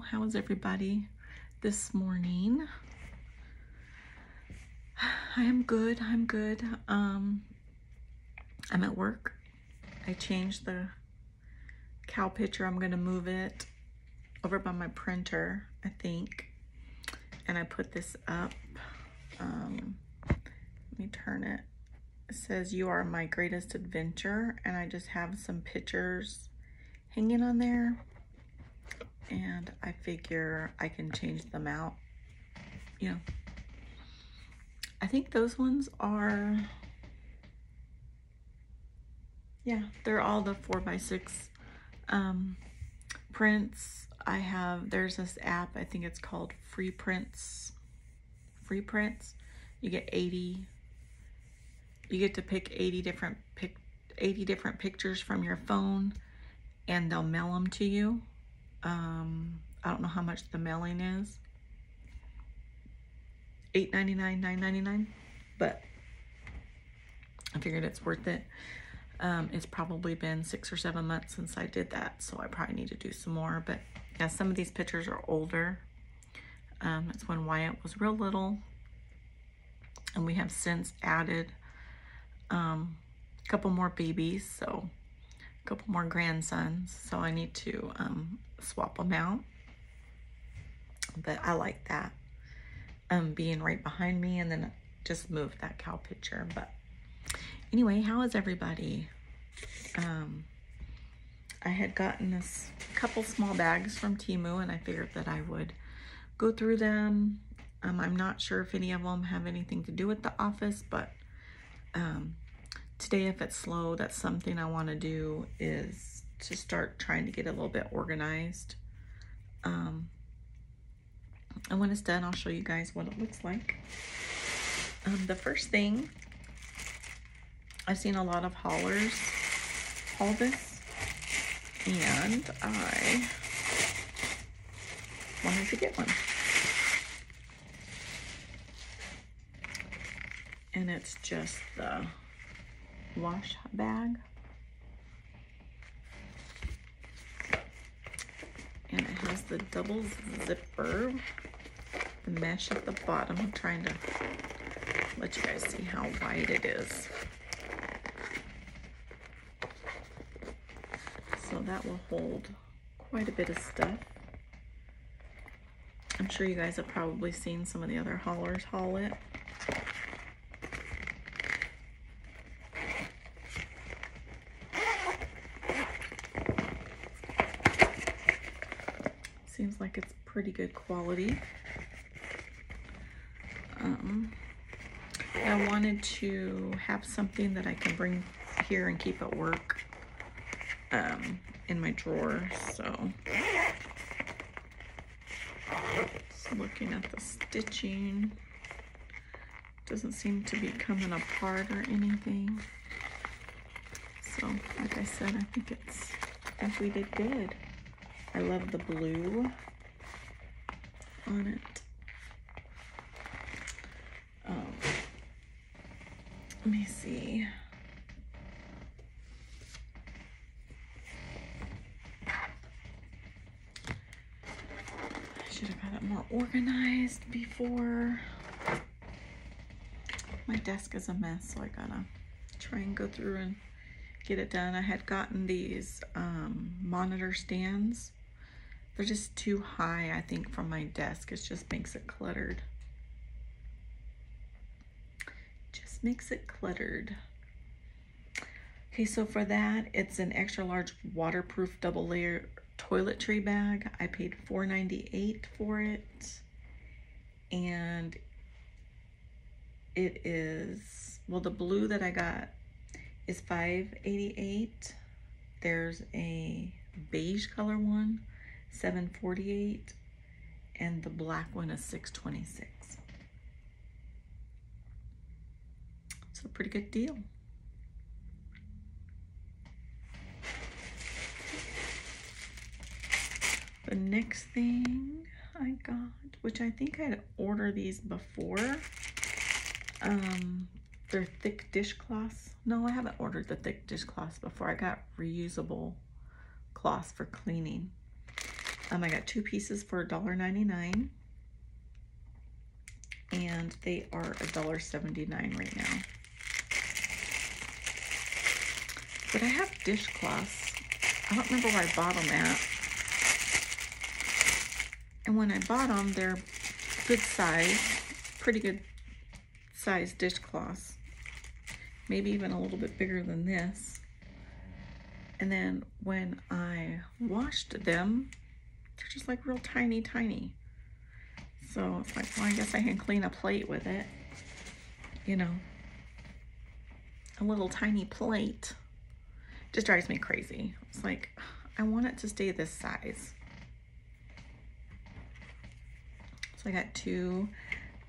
How is everybody this morning? I am good, I'm good. Um, I'm at work. I changed the cow picture. I'm gonna move it over by my printer, I think. And I put this up. Um, let me turn it. It says, you are my greatest adventure. And I just have some pictures hanging on there and I figure I can change them out. You know, I think those ones are, yeah, they're all the four by six um, prints. I have, there's this app, I think it's called Free Prints, Free Prints. You get 80, you get to pick 80 different pick 80 different pictures from your phone and they'll mail them to you. Um, I don't know how much the mailing is. $8.99, $9.99, but I figured it's worth it. Um, it's probably been six or seven months since I did that, so I probably need to do some more. But yeah, some of these pictures are older. Um, it's when Wyatt was real little. And we have since added um, a couple more babies, so a couple more grandsons. So I need to um, swap them out. But I like that. Um, being right behind me and then just move that cow picture. But anyway, how is everybody? Um, I had gotten this couple small bags from Temu and I figured that I would go through them. Um, I'm not sure if any of them have anything to do with the office, but um, today if it's slow, that's something I want to do is to start trying to get a little bit organized. Um, and when it's done, I'll show you guys what it looks like. Um, the first thing, I've seen a lot of haulers haul this, and I wanted to get one. And it's just the wash bag. And it has the double zipper, the mesh at the bottom. I'm trying to let you guys see how wide it is. So that will hold quite a bit of stuff. I'm sure you guys have probably seen some of the other haulers haul it. Seems like it's pretty good quality. Um, I wanted to have something that I can bring here and keep at work um, in my drawer. So, just looking at the stitching, doesn't seem to be coming apart or anything. So, like I said, I think it's, I think we did good. I love the blue on it. Um, let me see. I should have had it more organized before. My desk is a mess, so I gotta try and go through and get it done. I had gotten these um, monitor stands they're just too high, I think, from my desk. It just makes it cluttered. Just makes it cluttered. Okay, so for that, it's an extra large waterproof double layer toiletry bag. I paid $4.98 for it. And it is, well, the blue that I got is $5.88. There's a beige color one 748 and the black one is 626. It's a pretty good deal. The next thing I got, which I think I'd ordered these before, um, they're thick dishcloths. No, I haven't ordered the thick dishcloths before. I got reusable cloths for cleaning. Um, I got two pieces for $1.99 and they are $1.79 right now. But I have dishcloths. I don't remember where I bought them at. And when I bought them, they're good size, pretty good size dishcloths. Maybe even a little bit bigger than this. And then when I washed them, just like real tiny, tiny. So it's like, well, I guess I can clean a plate with it. You know, a little tiny plate just drives me crazy. It's like, I want it to stay this size. So I got two.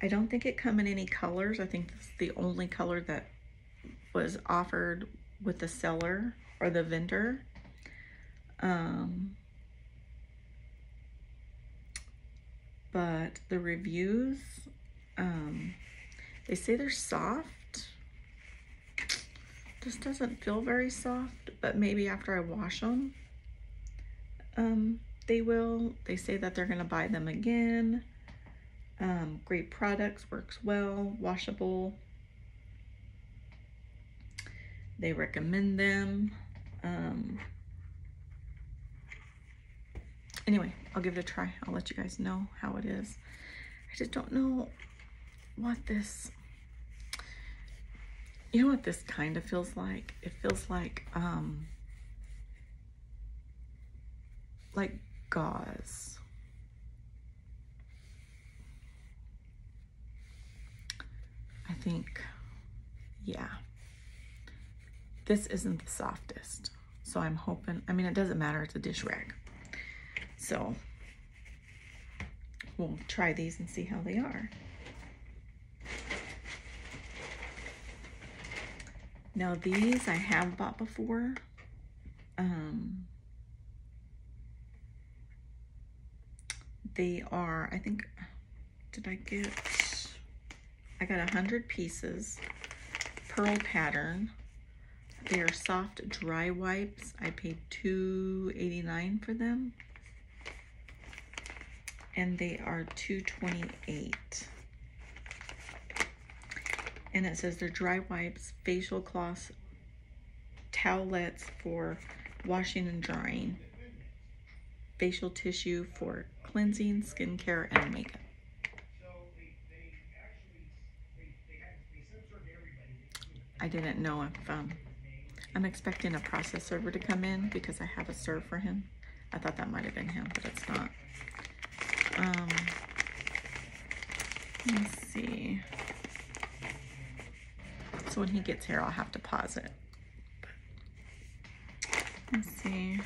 I don't think it come in any colors. I think the only color that was offered with the seller or the vendor. Um, but the reviews, um, they say they're soft. This doesn't feel very soft, but maybe after I wash them, um, they will. They say that they're going to buy them again. Um, great products, works well, washable. They recommend them. Um, anyway, I'll give it a try. I'll let you guys know how it is. I just don't know what this, you know what this kind of feels like? It feels like, um, like gauze. I think, yeah. This isn't the softest. So I'm hoping, I mean, it doesn't matter. It's a dish rag. So we'll try these and see how they are. Now these I have bought before. Um, they are, I think, did I get, I got a hundred pieces, pearl pattern. They are soft dry wipes. I paid $2.89 for them. And they are $2.28. And it says they're dry wipes, facial cloths, towelettes for washing and drying, facial tissue for cleansing, skincare, and makeup. I didn't know if um, I'm expecting a process server to come in because I have a serve for him. I thought that might have been him, but it's not. Um, let's see. So when he gets here, I'll have to pause it. Let's see.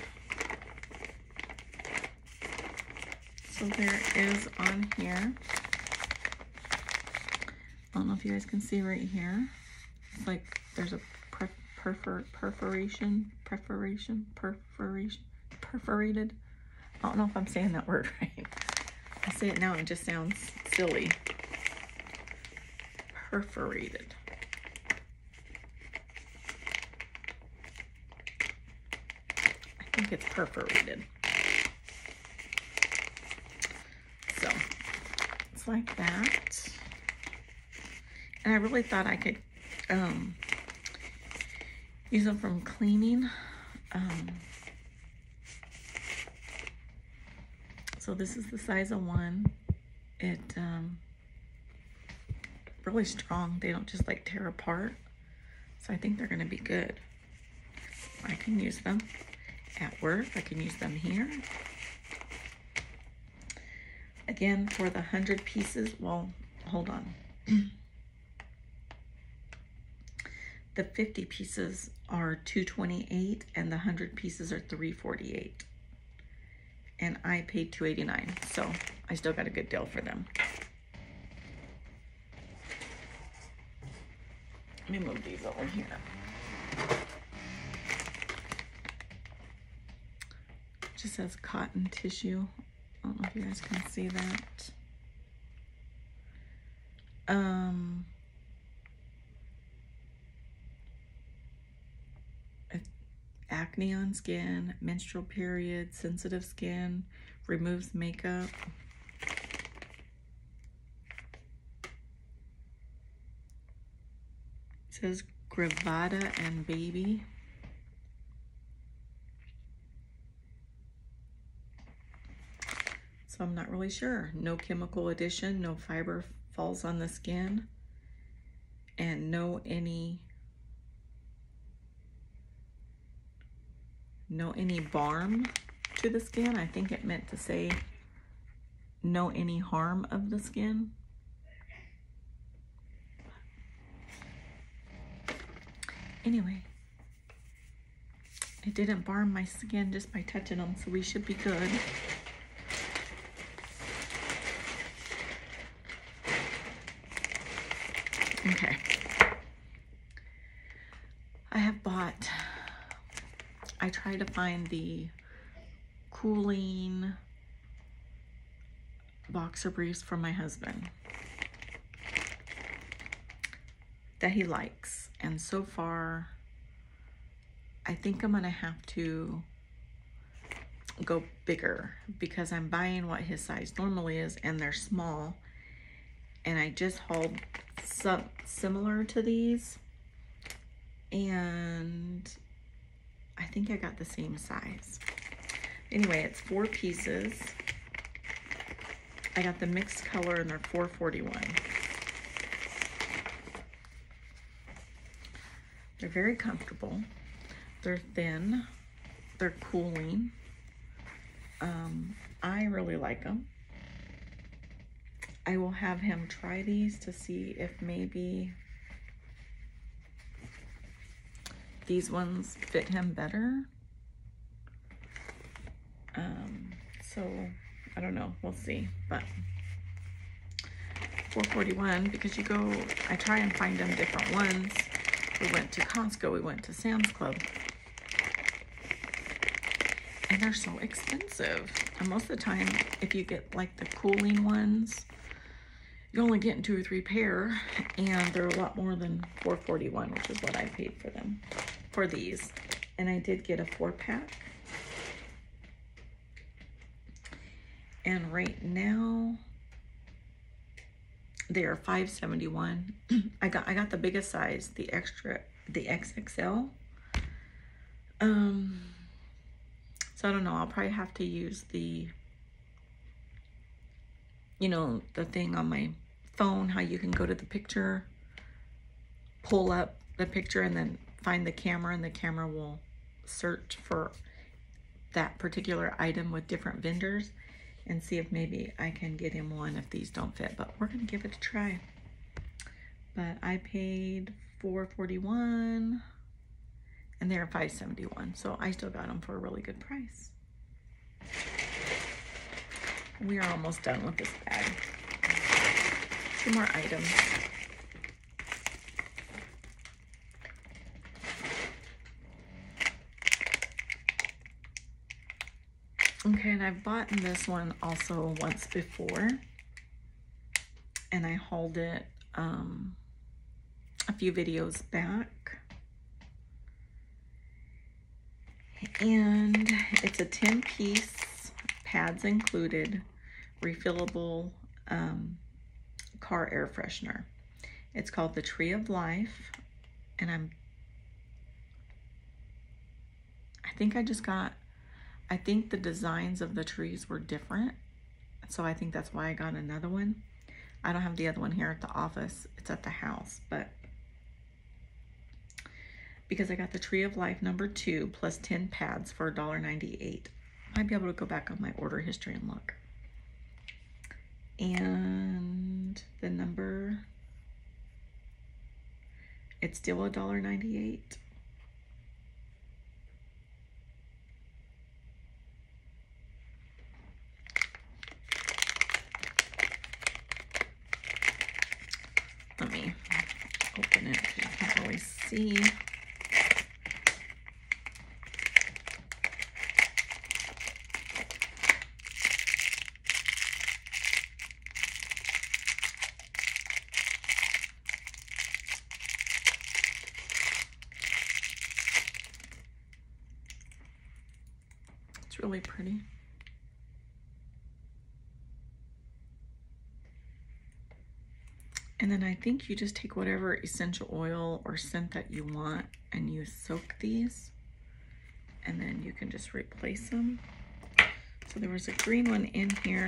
So there is on here. I don't know if you guys can see right here. It's like there's a perfor perforation, perforation, perforation, perforated. I don't know if I'm saying that word right. I say it now and it just sounds silly. Perforated. I think it's perforated. So, it's like that. And I really thought I could um, use them from cleaning. Um, so this is the size of one. It um, really strong. They don't just like tear apart. So I think they're going to be good. I can use them at work. I can use them here. Again, for the 100 pieces, well, hold on. The 50 pieces are 228 and the 100 pieces are 348. And I paid 289, so I still got a good deal for them. Let me move these over here. just says cotton tissue. I don't know if you guys can see that. Um, acne on skin, menstrual period, sensitive skin, removes makeup. It says Gravata and Baby. So I'm not really sure. No chemical addition, no fiber falls on the skin, and no any no any barm to the skin. I think it meant to say no any harm of the skin. Anyway, it didn't barm my skin just by touching them, so we should be good. Okay. I have bought, Tried to find the cooling boxer briefs for my husband that he likes. And so far, I think I'm gonna have to go bigger because I'm buying what his size normally is and they're small. And I just hauled some similar to these and I think I got the same size. Anyway, it's four pieces. I got the mixed color and they're 441. They're very comfortable. They're thin. They're cooling. Um, I really like them. I will have him try these to see if maybe these ones fit him better. Um, so I don't know, we'll see, but 441 because you go, I try and find them different ones. We went to Costco, we went to Sam's Club. And they're so expensive. And most of the time, if you get like the cooling ones, you're only getting two or three pair and they're a lot more than 441 which is what I paid for them for these. And I did get a four pack. And right now they are 571 I got I got the biggest size the extra the XXL um so I don't know. I'll probably have to use the you know, the thing on my phone, how you can go to the picture, pull up the picture and then find the camera and the camera will search for that particular item with different vendors and see if maybe I can get him one if these don't fit, but we're gonna give it a try. But I paid 441 and they're 571 so I still got them for a really good price we are almost done with this bag. Two more items. Okay, and I've bought this one also once before. And I hauled it um, a few videos back. And it's a 10 piece pads included, refillable um, car air freshener. It's called the Tree of Life, and I'm, I think I just got, I think the designs of the trees were different. So I think that's why I got another one. I don't have the other one here at the office. It's at the house, but because I got the Tree of Life number two plus 10 pads for $1.98. Might be able to go back on my order history and look. And the number, it's still $1.98. see. really pretty. And then I think you just take whatever essential oil or scent that you want and you soak these. And then you can just replace them. So there was a green one in here.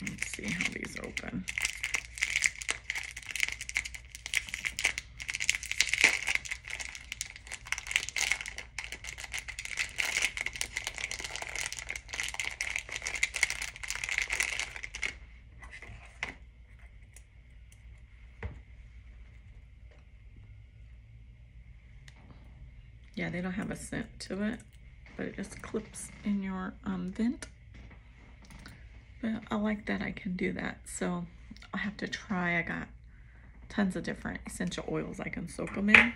Let's see how these open. Yeah, they don't have a scent to it, but it just clips in your um, vent. But I like that I can do that. So I have to try. I got tons of different essential oils I can soak them in.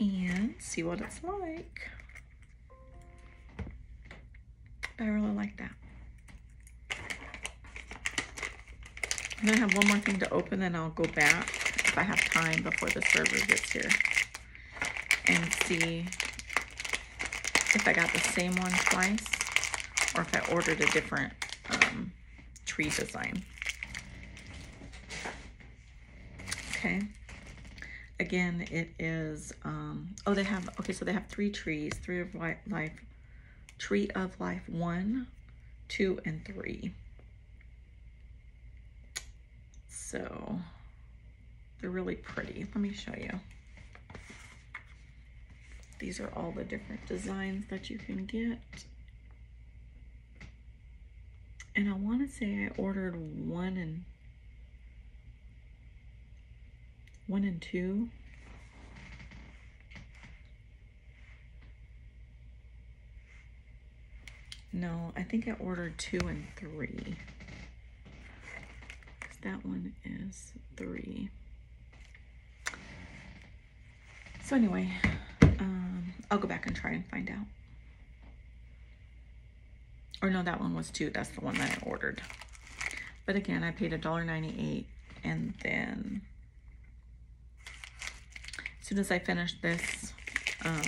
And see what it's like. I really like that. And I have one more thing to open, then I'll go back if I have time before the server gets here and see if I got the same one twice or if I ordered a different um, tree design. Okay. Again, it is, um, oh, they have, okay, so they have three trees, three of life, tree of life one, two, and three. So they're really pretty. Let me show you. These are all the different designs that you can get. And I want to say I ordered one and one and two. No, I think I ordered two and three. That one is three. So anyway, um, I'll go back and try and find out. Or no, that one was two. That's the one that I ordered. But again, I paid $1.98 and then as soon as I finish this, um,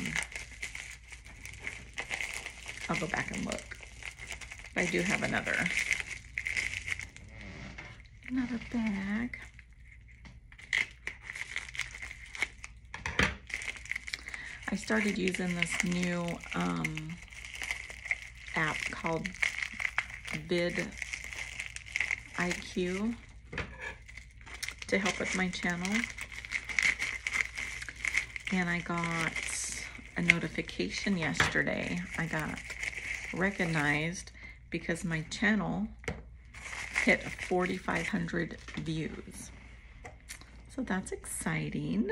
I'll go back and look. But I do have another, another bag. I started using this new um, app called Vid IQ to help with my channel. And I got a notification yesterday. I got recognized because my channel hit 4,500 views. So that's exciting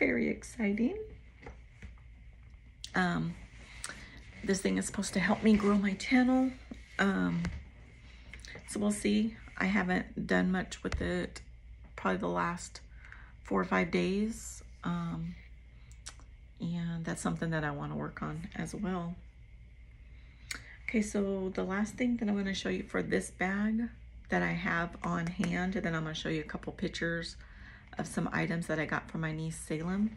very exciting. Um, this thing is supposed to help me grow my channel. Um, so we'll see. I haven't done much with it probably the last four or five days. Um, and that's something that I want to work on as well. Okay, so the last thing that I'm going to show you for this bag that I have on hand, and then I'm going to show you a couple pictures of some items that I got from my niece Salem,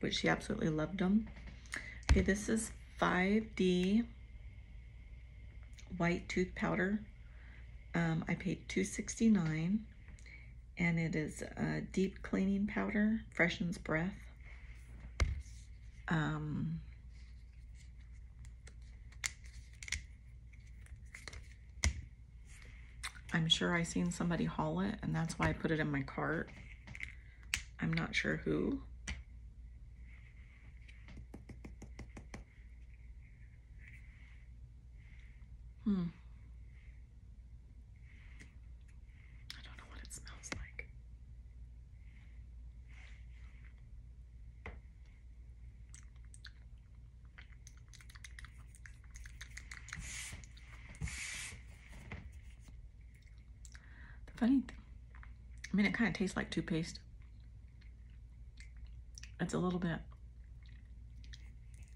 which she absolutely loved them. Okay, this is 5D white tooth powder. Um, I paid 269 and it is a deep cleaning powder, freshens breath. Um, I'm sure I seen somebody haul it and that's why I put it in my cart. I'm not sure who. Hmm. I don't know what it smells like. The funny thing, I mean, it kind of tastes like toothpaste. It's a little bit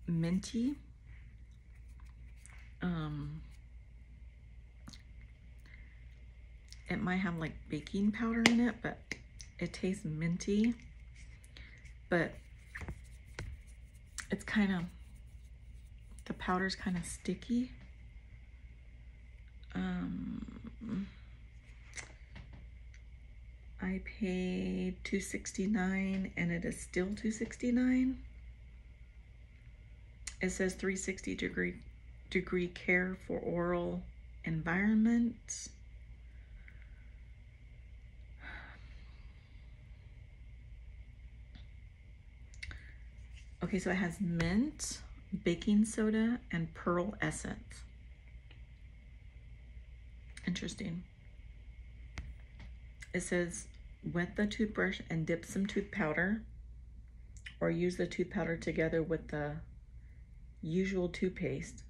minty. Um, it might have like baking powder in it, but it tastes minty. But it's kind of, the powder's kind of sticky. Um, I paid 269 and it is still 269. It says 360 degree degree care for oral environment. Okay, so it has mint, baking soda, and pearl essence. Interesting. It says wet the toothbrush and dip some tooth powder or use the tooth powder together with the usual toothpaste.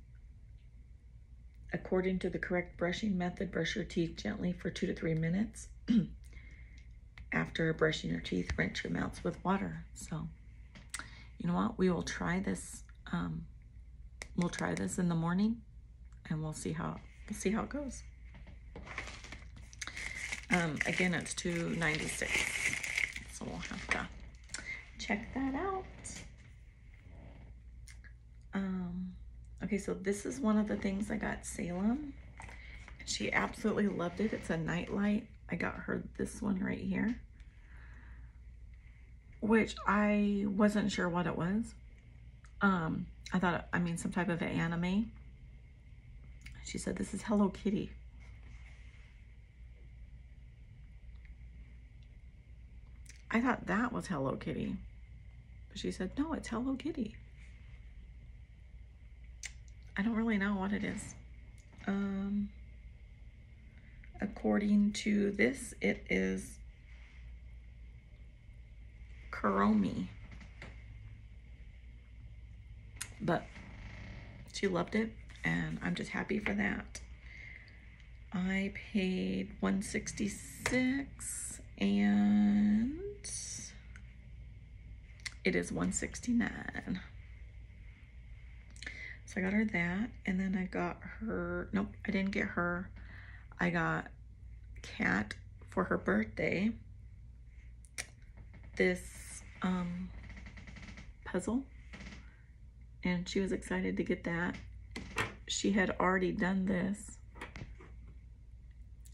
According to the correct brushing method, brush your teeth gently for two to three minutes. After brushing your teeth, rinse your mouths with water. So, you know what? We will try this. Um, we'll try this in the morning, and we'll see how we'll see how it goes. Um, again, it's two ninety six, so we'll have to check that out. Um, okay, so this is one of the things I got Salem. She absolutely loved it. It's a nightlight. I got her this one right here, which I wasn't sure what it was. Um, I thought, I mean, some type of anime. She said, this is Hello Kitty. I thought that was Hello Kitty. But she said, no, it's Hello Kitty. I don't really know what it is. Um, according to this, it is Kuromi. But she loved it, and I'm just happy for that. I paid 166 and it is 169 so I got her that and then I got her nope I didn't get her. I got cat for her birthday. This um puzzle. And she was excited to get that. She had already done this.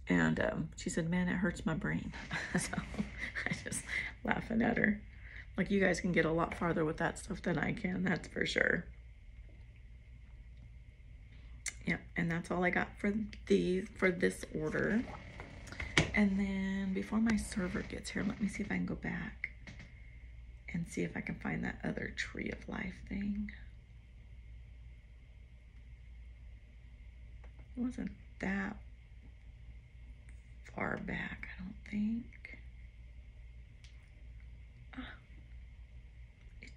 And um, she said, man, it hurts my brain. so I just laughing at her. Like you guys can get a lot farther with that stuff than I can, that's for sure. Yeah, and that's all I got for these for this order. And then before my server gets here, let me see if I can go back and see if I can find that other tree of life thing. It wasn't that far back, I don't think.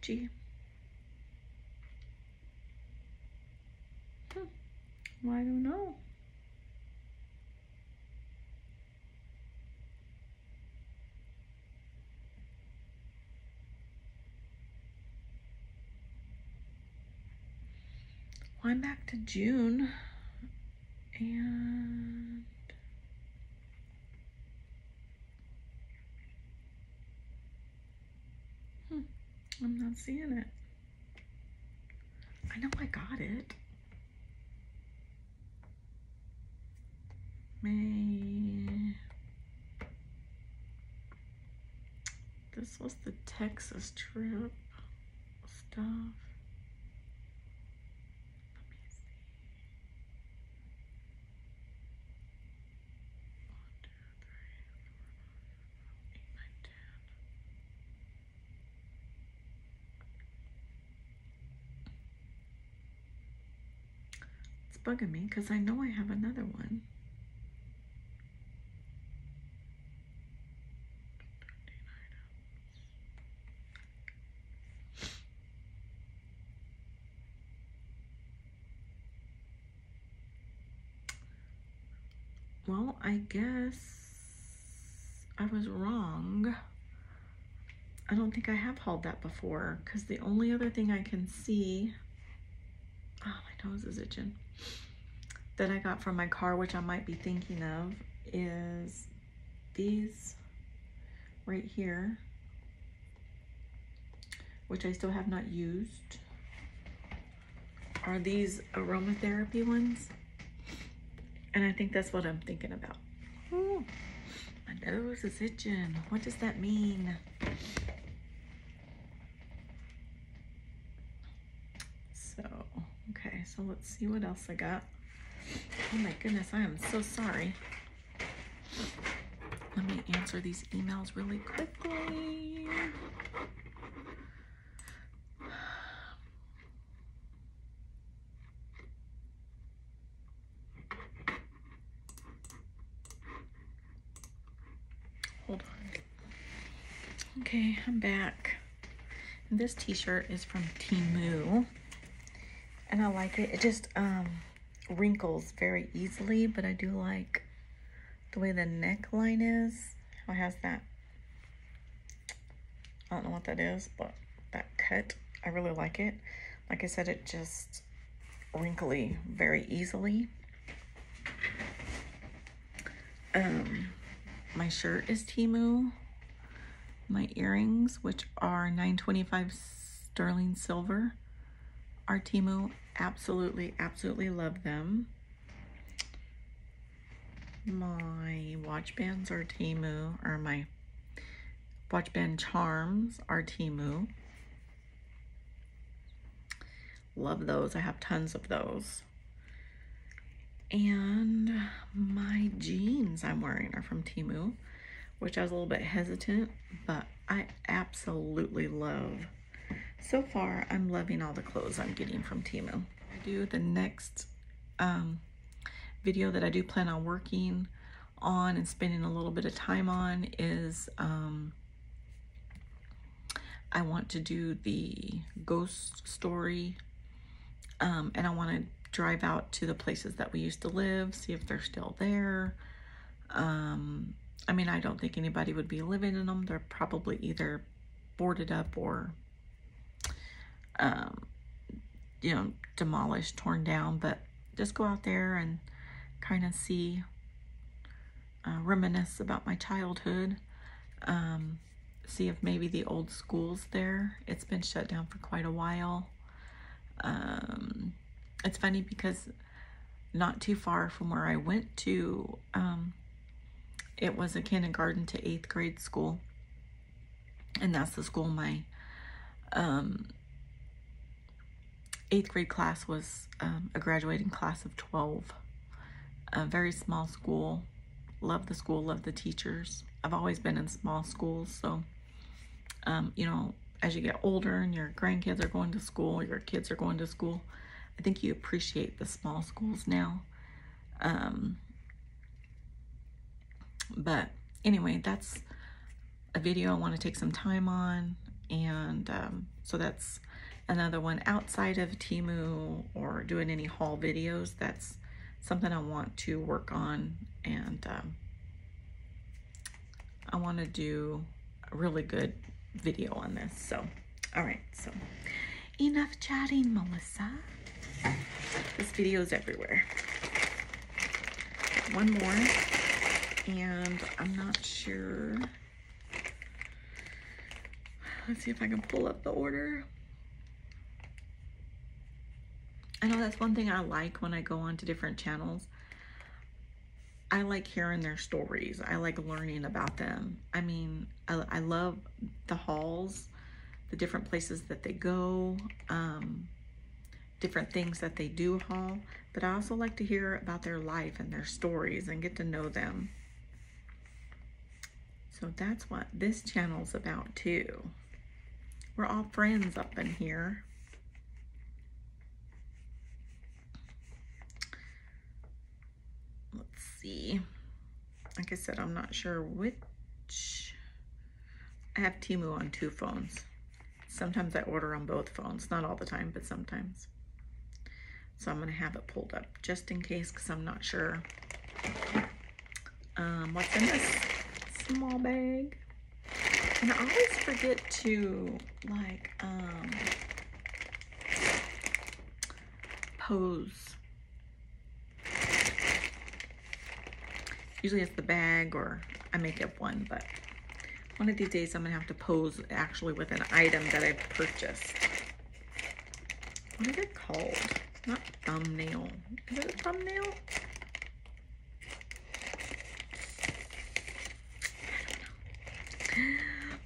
Itchy. Hmm. Well, I don't know. Well, I'm back to June and I'm not seeing it. I know I got it. May. This was the Texas trip stuff. Bugging me because I know I have another one. Well, I guess I was wrong. I don't think I have hauled that before because the only other thing I can see oh, my nose is itching, that I got from my car, which I might be thinking of, is these right here, which I still have not used. are these aromatherapy ones. And I think that's what I'm thinking about. Ooh, my nose is itching. What does that mean? So, okay, so let's see what else I got. Oh my goodness, I am so sorry. Let me answer these emails really quickly. Hold on. Okay, I'm back. This t-shirt is from Temu. And I like it. It just um, wrinkles very easily, but I do like the way the neckline is. How it has that, I don't know what that is, but that cut, I really like it. Like I said, it just wrinkly very easily. Um, my shirt is Temu. My earrings, which are 925 sterling silver, are Temu. Absolutely, absolutely love them. My watch bands are Temu, or my watch band charms are Temu. Love those. I have tons of those. And my jeans I'm wearing are from Temu, which I was a little bit hesitant, but I absolutely love. So far, I'm loving all the clothes I'm getting from Temu. I do the next um, video that I do plan on working on and spending a little bit of time on is um, I want to do the ghost story um, and I want to drive out to the places that we used to live, see if they're still there. Um, I mean, I don't think anybody would be living in them. They're probably either boarded up or, um, you know, demolished, torn down, but just go out there and kind of see, uh, reminisce about my childhood. Um, see if maybe the old school's there. It's been shut down for quite a while. Um, it's funny because not too far from where I went to, um, it was a kindergarten to eighth grade school. And that's the school my um, eighth grade class was um, a graduating class of 12. A very small school. Love the school, love the teachers. I've always been in small schools, so, um, you know, as you get older and your grandkids are going to school, your kids are going to school, I think you appreciate the small schools now. Um, but anyway, that's a video I want to take some time on. And um, so that's another one outside of Temu or doing any haul videos. That's something I want to work on. And um, I want to do a really good video on this. So, all right. So enough chatting, Melissa. This video is everywhere. One more and I'm not sure. Let's see if I can pull up the order. I know that's one thing I like when I go on to different channels. I like hearing their stories. I like learning about them. I mean, I, I love the hauls, the different places that they go, um, different things that they do haul. But I also like to hear about their life and their stories and get to know them. So that's what this channel's about too. We're all friends up in here. Like I said, I'm not sure which. I have Temu on two phones. Sometimes I order on both phones. Not all the time, but sometimes. So I'm going to have it pulled up just in case because I'm not sure um, what's in this small bag. And I always forget to like um, pose. Usually it's the bag or I make up one, but one of these days I'm gonna have to pose actually with an item that I've purchased. What is it called? Not thumbnail. Is it a thumbnail?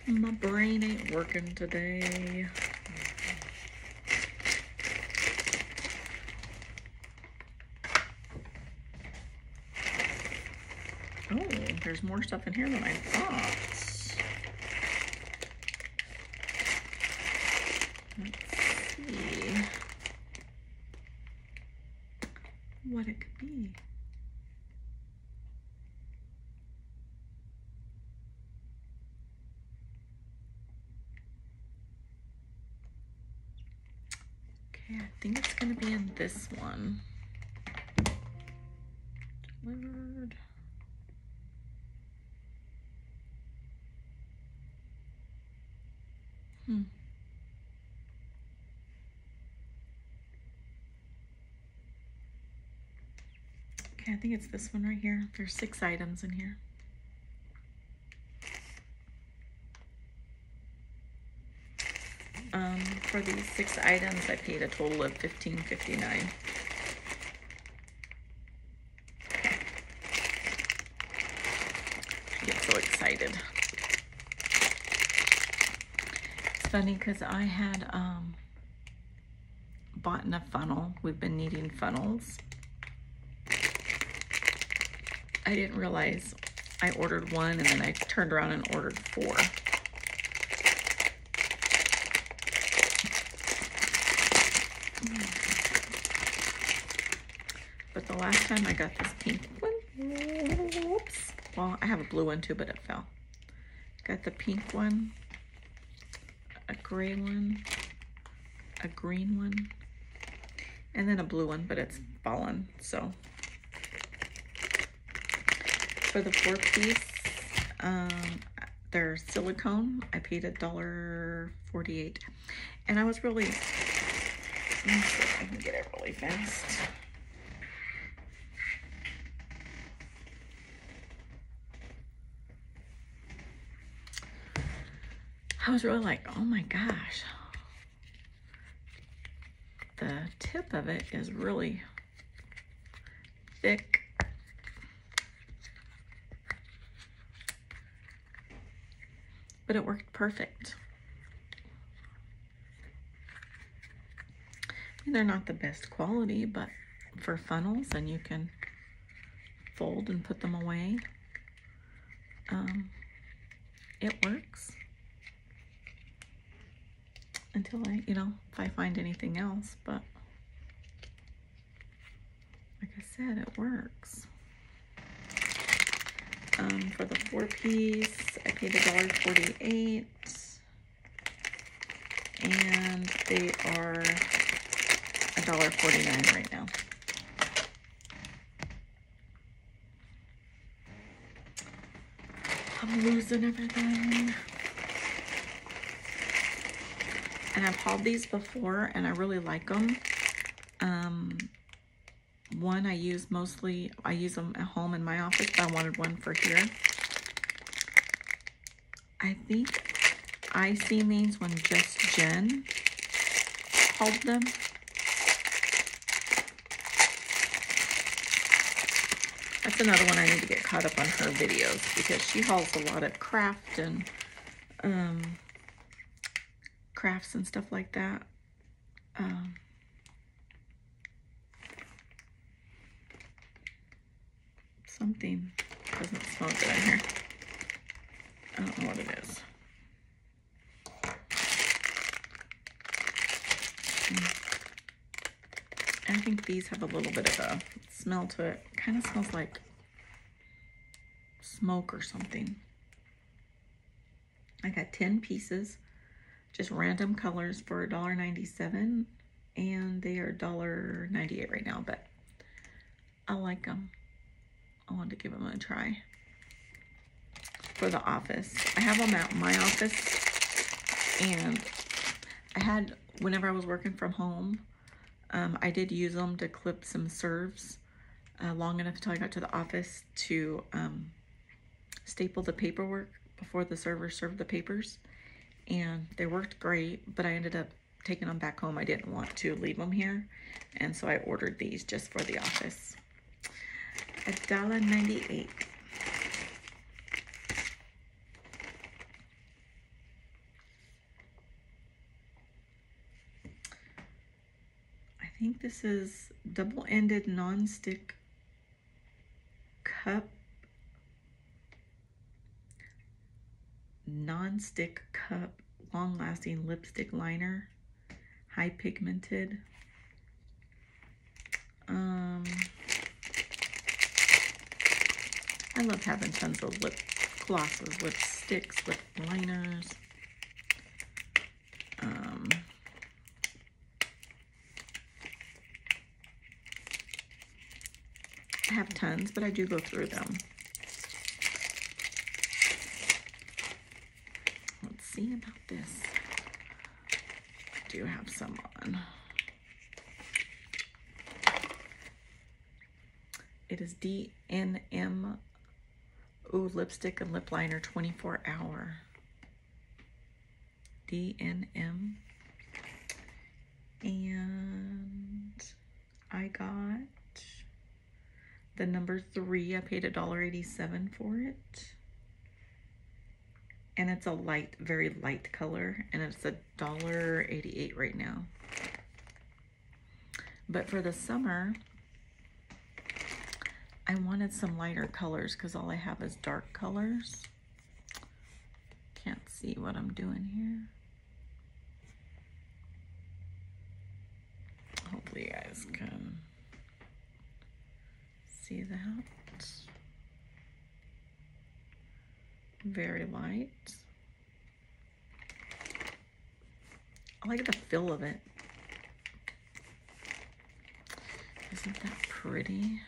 My brain ain't working today. Oh, there's more stuff in here than I thought. Let's see what it could be. Okay, I think it's gonna be in this one. Delivered. Hmm. Okay, I think it's this one right here. There's six items in here. Um, for these six items, I paid a total of fifteen fifty-nine. I get so excited. It's funny because I had um, bought in a funnel. We've been needing funnels. I didn't realize I ordered one and then I turned around and ordered four. But the last time I got this pink one, whoops. Well, I have a blue one too, but it fell. Got the pink one, gray one, a green one, and then a blue one, but it's fallen, so. For the four piece, um, they're silicone. I paid a dollar forty-eight. And I was really, I can get it really fast. I was really like, oh my gosh. The tip of it is really thick. But it worked perfect. They're not the best quality, but for funnels and you can fold and put them away. Um, it works until I, you know, if I find anything else, but like I said, it works. Um, for the four piece, I paid a dollar forty-eight. And they are a dollar forty-nine right now. I'm losing everything. And I've hauled these before and I really like them. Um, one I use mostly, I use them at home in my office, but I wanted one for here. I think I see means when Just Jen hauled them. That's another one I need to get caught up on her videos because she hauls a lot of craft and um, crafts and stuff like that. Um, something doesn't smell good in here. I don't know what it is. Mm. I think these have a little bit of a smell to it. Kind of smells like smoke or something. I got 10 pieces, just random colors for $1.97 and they are $1.98 right now, but I like them. I wanted to give them a try for the office. I have them at my office and I had, whenever I was working from home, um, I did use them to clip some serves uh, long enough until I got to the office to um, staple the paperwork before the server served the papers. And they worked great, but I ended up taking them back home. I didn't want to leave them here. And so I ordered these just for the office. A dollar ninety-eight. I think this is double-ended non-stick cup non-stick cup long-lasting lipstick liner high pigmented um I love having tons of lip glosses lipsticks lip liners um I have tons, but I do go through them. Let's about this. I do have some on. It is DNM Ooh, lipstick and lip liner 24 hour. DNM. And I got the number three. I paid a dollar eighty-seven for it. And it's a light, very light color, and it's a dollar eighty-eight right now. But for the summer, I wanted some lighter colors because all I have is dark colors. Can't see what I'm doing here. Hopefully you guys can see that. Very light. I like the feel of it. Isn't that pretty?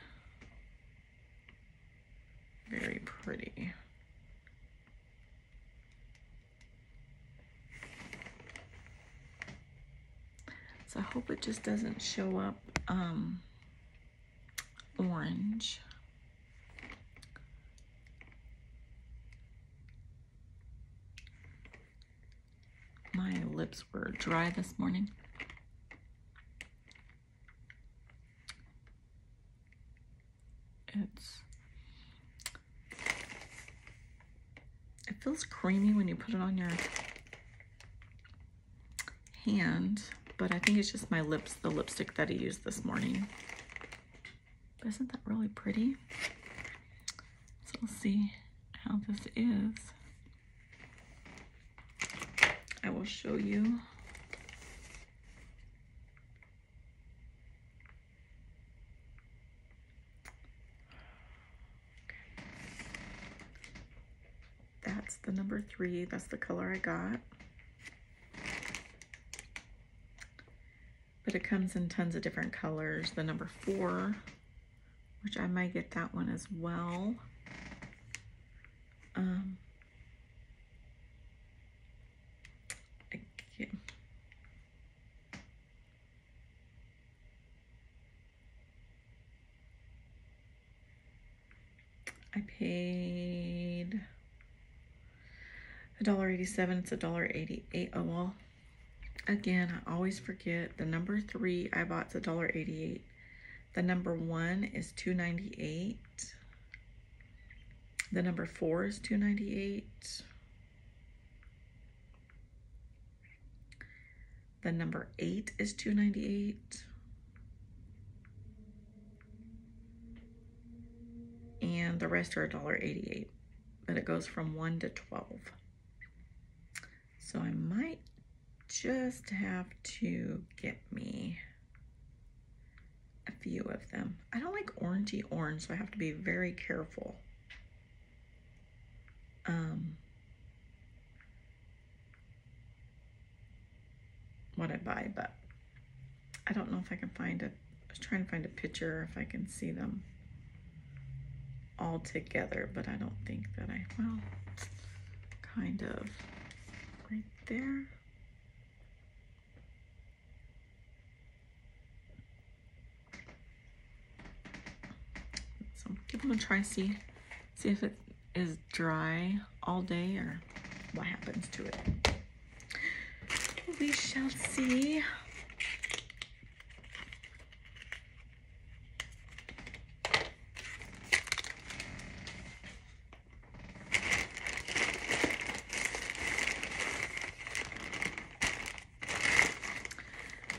Very pretty. So I hope it just doesn't show up um, orange. My lips were dry this morning. It's it feels creamy when you put it on your hand, but I think it's just my lips, the lipstick that I used this morning. But isn't that really pretty? So we'll see how this is. I will show you. That's the number three. That's the color I got. But it comes in tons of different colors. The number four, which I might get that one as well. 27 it's a dollar 88 oh well again i always forget the number three i bought is a dollar 88 the number one is 298 the number four is 298 the number eight is 298 and the rest are $1.88 but it goes from 1 to 12 so I might just have to get me a few of them. I don't like orangey orange, so I have to be very careful. Um, what I buy, but I don't know if I can find a, I was trying to find a picture if I can see them all together, but I don't think that I, well, kind of there. So give them a try, see, see if it is dry all day or what happens to it. we shall see.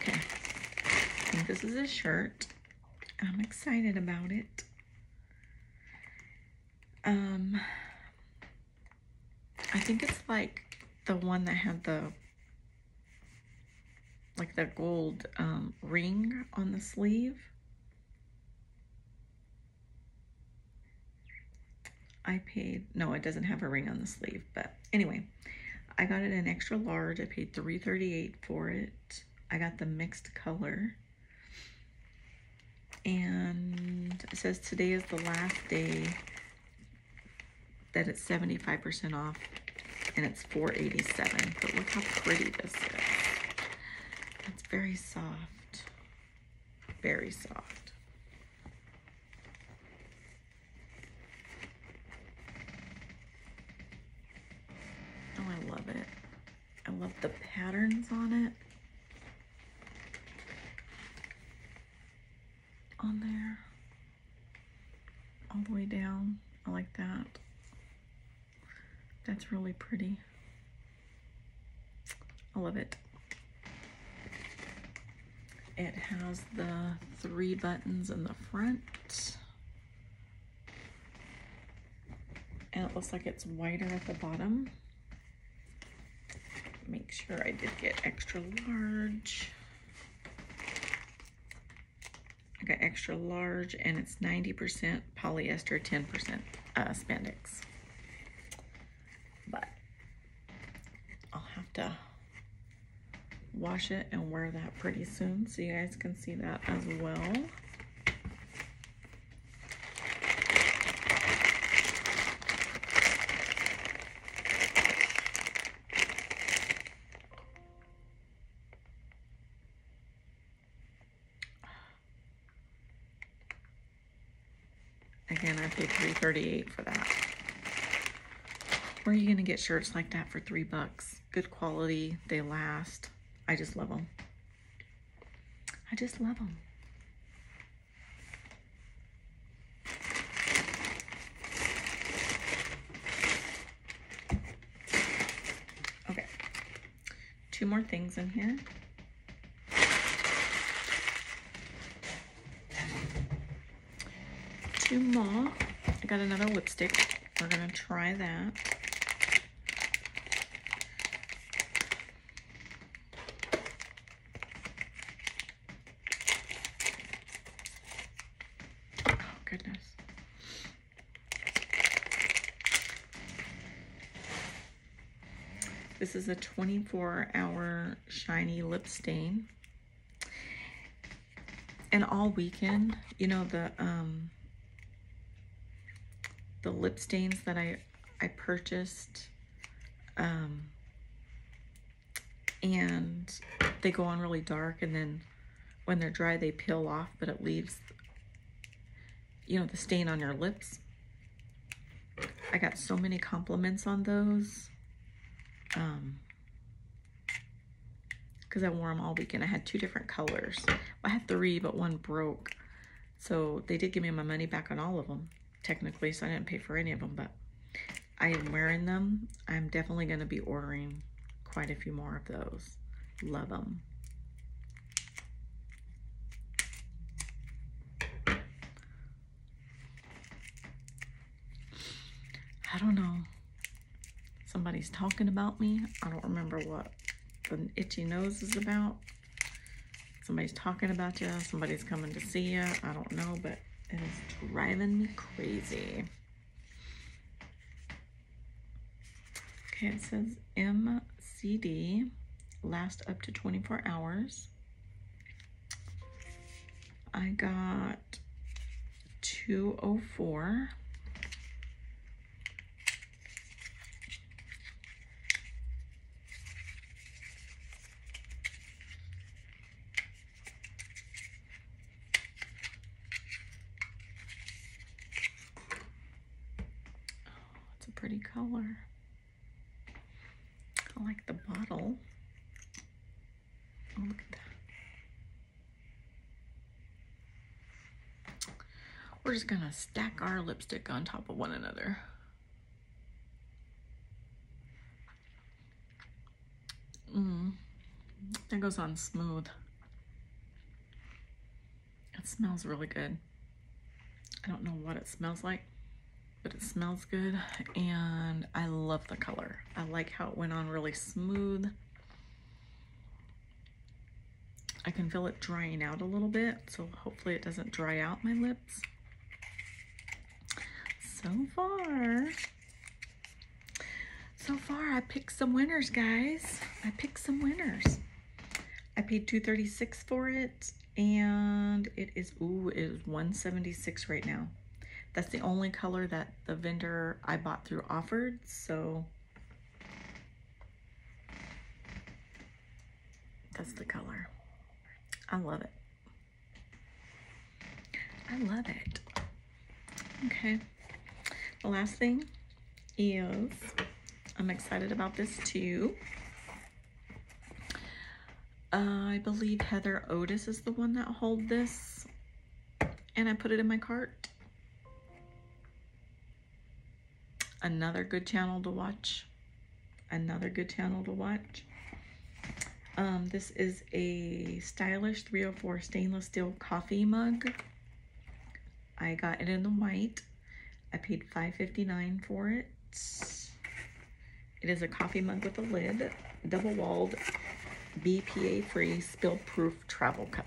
Okay, I shirt. I'm excited about it. Um, I think it's like the one that had the like the gold um, ring on the sleeve. I paid, no, it doesn't have a ring on the sleeve, but anyway, I got it in extra large. I paid three thirty eight for it. I got the mixed color. And it says today is the last day that it's 75% off and it's 487 but look how pretty this is. It's very soft. Very soft. Oh I love it. I love the patterns on it on there all the way down I like that that's really pretty. I love it. It has the three buttons in the front. And it looks like it's wider at the bottom. Make sure I did get extra large. I got extra large and it's 90% polyester, 10% uh, spandex. But I'll have to wash it and wear that pretty soon so you guys can see that as well. 38 for that. Where are you going to get shirts like that for three bucks? Good quality. They last. I just love them. I just love them. Okay. Two more things in here. two more. I got another lipstick. We're going to try that. This is a 24 hour shiny lip stain. And all weekend, you know, the, um, the lip stains that I, I purchased, um, and they go on really dark and then when they're dry, they peel off, but it leaves, you know, the stain on your lips. I got so many compliments on those um, because I wore them all weekend. I had two different colors. I had three, but one broke. So they did give me my money back on all of them, technically, so I didn't pay for any of them, but I am wearing them. I'm definitely going to be ordering quite a few more of those. Love them. I don't know somebody's talking about me. I don't remember what the itchy nose is about. Somebody's talking about you. Somebody's coming to see you. I don't know, but it is driving me crazy. Okay, it says MCD, last up to 24 hours. I got 204. pretty color. I like the bottle. we're just gonna stack our lipstick on top of one another. Mm. That goes on smooth. It smells really good. I don't know what it smells like, but it smells good and I love the color. I like how it went on really smooth. I can feel it drying out a little bit, so hopefully it doesn't dry out my lips. So far, so far I picked some winners, guys. I picked some winners. I paid 236 for it and it is, ooh, it is 176 right now. That's the only color that the vendor I bought through offered, so that's the color. I love it. I love it. Okay. The last thing is, I'm excited about this too. Uh, I believe Heather Otis is the one that hold this. And I put it in my cart. Another good channel to watch. Another good channel to watch. Um, this is a stylish 304 stainless steel coffee mug. I got it in the white. I paid $5.59 for it. It is a coffee mug with a lid, double walled, BPA free, spill proof travel cup.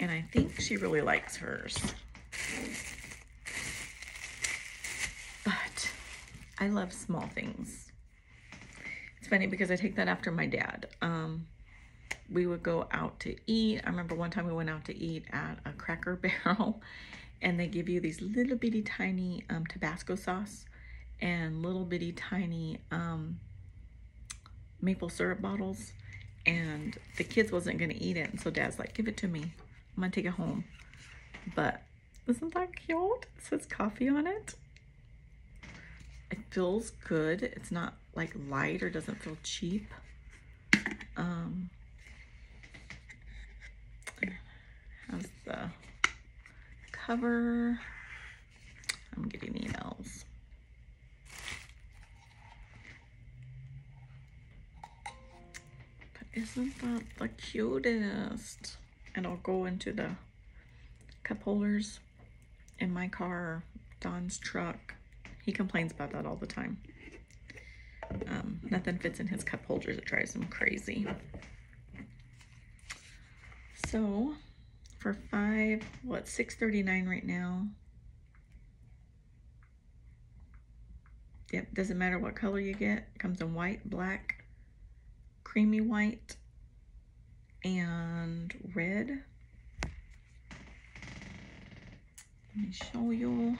And I think she really likes hers. But I love small things. It's funny because I take that after my dad. Um, we would go out to eat. I remember one time we went out to eat at a Cracker Barrel and they give you these little bitty tiny um, Tabasco sauce and little bitty tiny um, maple syrup bottles and the kids wasn't gonna eat it and so dad's like give it to me. I'm gonna take it home. But isn't that cute? It says coffee on it. It feels good. It's not like light or doesn't feel cheap. Um has the cover I'm getting emails But Isn't that the cutest? And I'll go into the cup holders in my car, Don's truck. He complains about that all the time. Um, nothing fits in his cup holders. It drives him crazy. So for five, what, six thirty nine right now. Yep, doesn't matter what color you get. It comes in white, black, creamy white and red. Let me show you.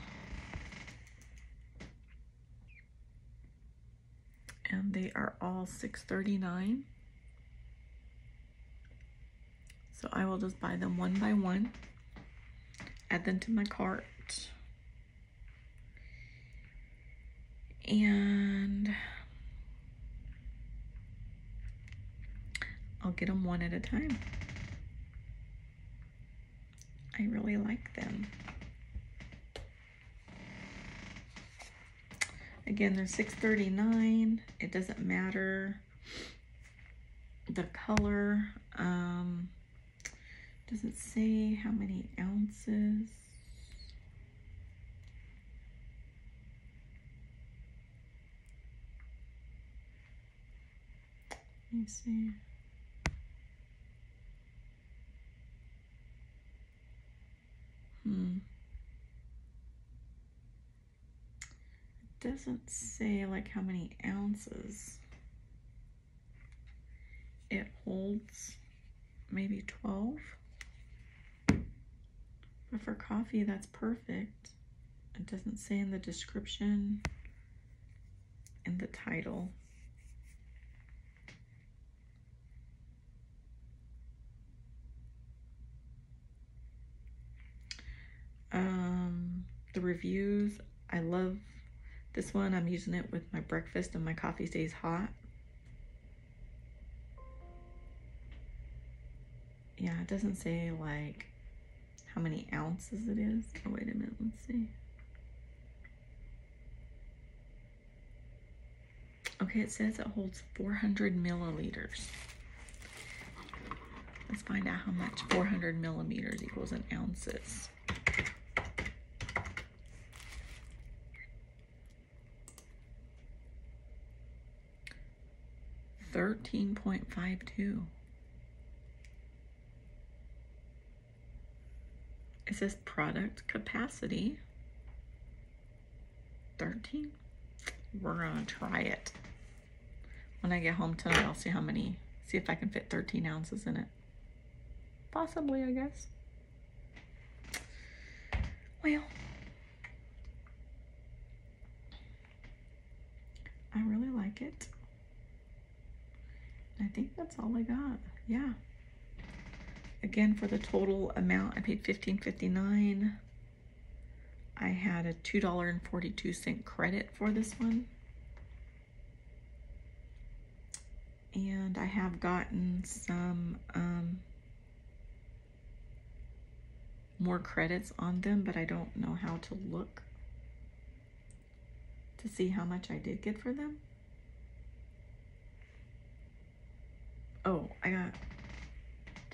And they are all 6.39. So I will just buy them one by one, add them to my cart. And I'll get them one at a time. I really like them. Again, they're 6.39. It doesn't matter the color. Um, doesn't say how many ounces. Let me see. Hmm. It doesn't say like how many ounces it holds. Maybe 12. But for coffee, that's perfect. It doesn't say in the description in the title. Um, the reviews, I love this one. I'm using it with my breakfast and my coffee stays hot. yeah, it doesn't say like how many ounces it is. Oh, wait a minute, let's see. Okay, it says it holds 400 milliliters. Let's find out how much 400 millimeters equals in ounces. Thirteen point five two. It says product capacity. 13. We're gonna try it. When I get home tonight, I'll see how many, see if I can fit 13 ounces in it. Possibly, I guess. Well, I really like it. I think that's all I got. Yeah. Again, for the total amount, I paid $15.59. I had a $2.42 credit for this one. And I have gotten some um, more credits on them, but I don't know how to look to see how much I did get for them. Oh, I got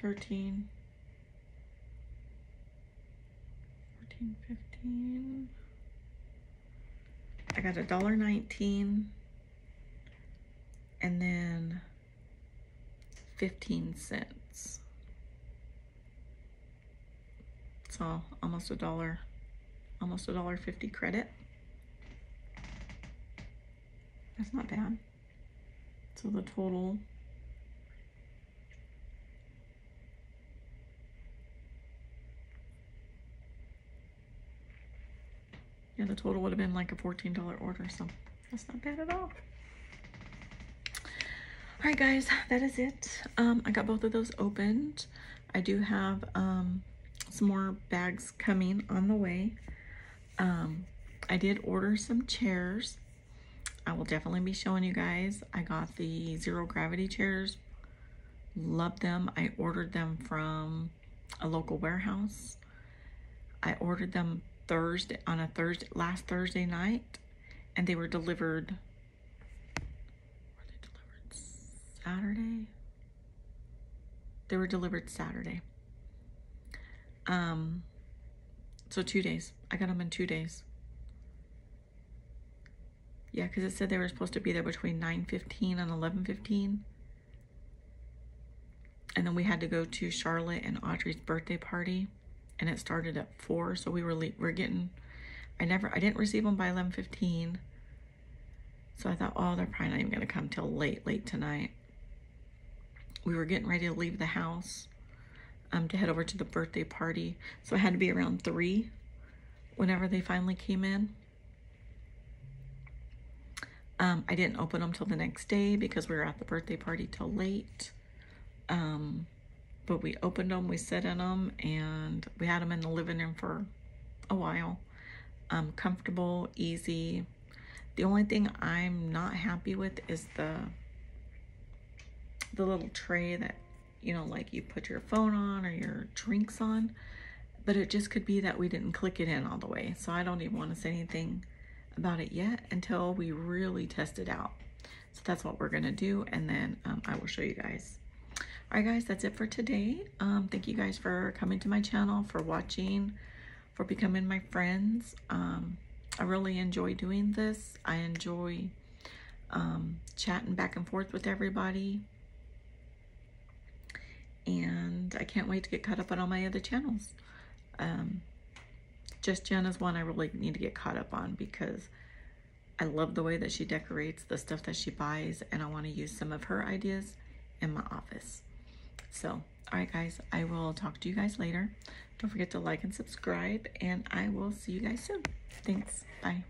13, 14, 15. I got a dollar nineteen and then 15 cents. So almost a dollar, almost a dollar 50 credit. That's not bad. So the total Yeah, the total would have been like a $14 order, so that's not bad at all. All right, guys, that is it. Um, I got both of those opened. I do have um, some more bags coming on the way. Um, I did order some chairs. I will definitely be showing you guys. I got the zero gravity chairs. Love them. I ordered them from a local warehouse. I ordered them Thursday on a Thursday last Thursday night, and they were delivered. Were they delivered Saturday? They were delivered Saturday. Um. So two days. I got them in two days. Yeah, because it said they were supposed to be there between 9.15 and 11.15. And then we had to go to Charlotte and Audrey's birthday party and it started at four. So we were we're getting. I never I didn't receive them by eleven fifteen. So I thought, oh, they're probably not even gonna come till late, late tonight. We were getting ready to leave the house um, to head over to the birthday party. So I had to be around three whenever they finally came in. Um, I didn't open them till the next day because we were at the birthday party till late. Um, but we opened them, we sat in them, and we had them in the living room for a while. Um, comfortable, easy. The only thing I'm not happy with is the the little tray that you know, like you put your phone on or your drinks on. But it just could be that we didn't click it in all the way. So I don't even want to say anything about it yet until we really test it out. So that's what we're going to do. And then um, I will show you guys all right guys that's it for today. Um thank you guys for coming to my channel for watching for becoming my friends. Um i really enjoy doing this. I enjoy um chatting back and forth with everybody. And i can't wait to get caught up on all my other channels. Um just jenna's one i really need to get caught up on because i love the way that she decorates the stuff that she buys and i want to use some of her ideas in my office so, all right, guys, I will talk to you guys later. Don't forget to like and subscribe, and I will see you guys soon. Thanks. Bye.